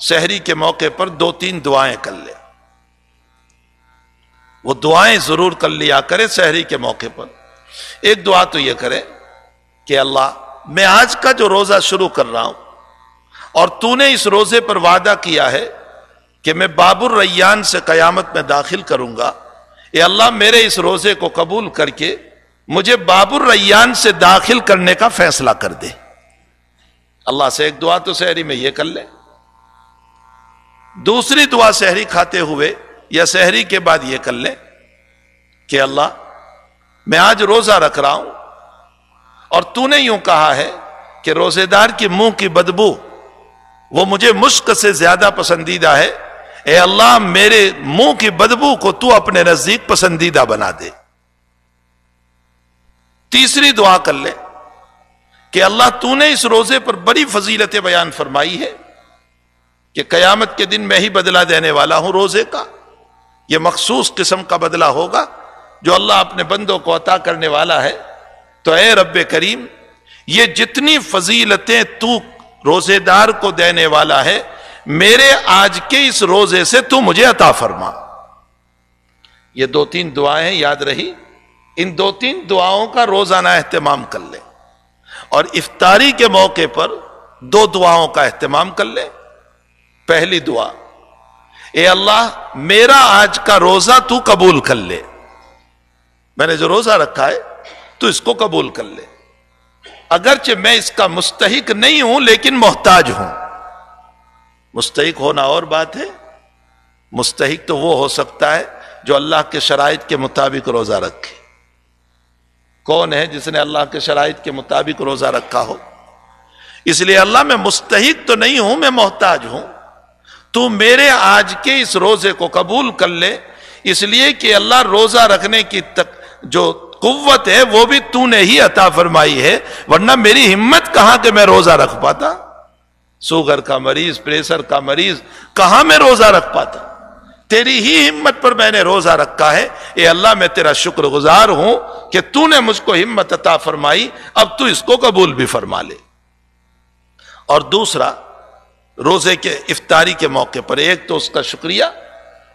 शहरी के मौके पर दो तीन दुआएँ कर ले। वो दुआएँ ज़रूर कर लिया करे शहरी के मौके पर। एक दुआ तो यह करे कि अल्लाह, मैं आज का जो रोजा शुरू कर रहा हूँ, और तूने इस रोज़े पर वादा किया है कि मैं बाबुर रैयान से कयामत में दाखिल करूँगा। ये अल्लाह, मेरे इस रोज़े को कबूल करके मुझे बाबुर रैयान से दाखिल करने का फैसला कर दे। अल्लाह से एक दुआ तो शहरी में यह कर ले। दूसरी दुआ शहरी खाते हुए या शहरी के बाद यह कर ले कि अल्लाह, मैं आज रोजा रख रहा हूँ और तूने यूँ कहा है कि रोजेदार की मुँह की बदबू, वो मुझे मुश्क से ज़्यादा पसंदीदा है। ए अल्लाह, मेरे मुँह की बदबू को तू अपने नज़दीक पसंदीदा बना दे। तीसरी दुआ कर ले कि अल्लाह, तूने इस रोज़े पर बड़ी फजीलत बयान फरमाई है। कि कयामत के दिन मैं ही बदला देने वाला हूँ रोज़े का। यह मखसूस किस्म का बदला होगा जो अल्लाह अपने बंदों को अता करने वाला है। तो ए रब करीम, ये जितनी फजीलतें तू रोजेदार को देने वाला है, मेरे आज के इस रोज़े से तू मुझे अता फरमा। ये दो तीन दुआएँ याद रही। इन दो तीन दुआओं का रोज़ाना एहतमाम कर ले और इफ्तारी के मौके पर दो दुआओं का एहतमाम कर ले। पहली दुआ, ए अल्लाह, मेरा आज का रोजा तू कबूल कर ले। मैंने जो रोजा रखा है तो इसको कबूल कर ले। अगरचे मैं इसका मुस्तहिक नहीं हूँ, लेकिन मोहताज हूँ। मुस्तहिक होना और बात है। मुस्तहिक तो वो हो सकता है, जो अल्लाह के शराइत के मुताबिक रोजा रखे। कौन है जिसने अल्लाह के शराइत के मुताबिक रोजा रखा हो? इसलिए अल्लाह, मैं मुस्तहिक तो नहीं हूँ, मैं मोहताज हूँ। तू मेरे आज के इस रोज़े को कबूल कर ले, इसलिए कि अल्लाह रोजा रखने की तक जो कुत है, वो भी तूने ही अता फरमाई है, वरना मेरी हिम्मत कहाँ कि मैं रोजा रख पाता? शुगर का मरीज़ प्रेशर का मरीज़, कहाँ मैं रोजा रख पाता? तेरी ही हिम्मत पर मैंने रोजा रखा है ये अल्लाह, मैं तेरा शुक्रगुजार हूँ कि तूने मुझको हिम्मत अता फरमाई, अब तू इसको कबूल भी फरमा ले। और दूसरा रोज़े के इफ्तारी के मौके पर एक तो उसका शुक्रिया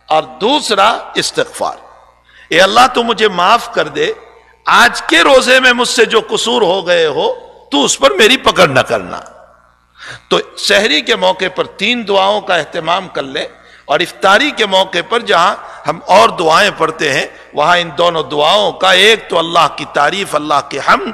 और दूसरा इस्तफार ये अल्लाह तू मुझे माफ़ कर दे, आज के रोज़े में मुझसे जो कसूर हो गए हो, तू उस पर मेरी पकड़ न करना। तो शहरी के मौके पर तीन दुआओं का एहतमाम कर ले और इफ्तारी के मौके पर जहाँ हम और दुआएँ पढ़ते हैं, वहाँ इन दोनों दुआओं का एक तो अल्लाह की तारीफ़, अल्लाह के हम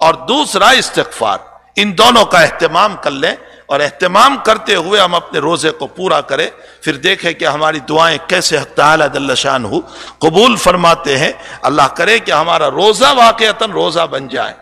और दूसरा इस्तफार इन दोनों का अहतमाम कर लें और अहतमाम करते हुए हम अपने रोज़े को पूरा करें। फिर देखें कि हमारी दुआएँ कैसे हक हकताशान हो कबूल फरमाते हैं। अल्लाह करे कि हमारा रोजा वाकता रोजा बन जाए।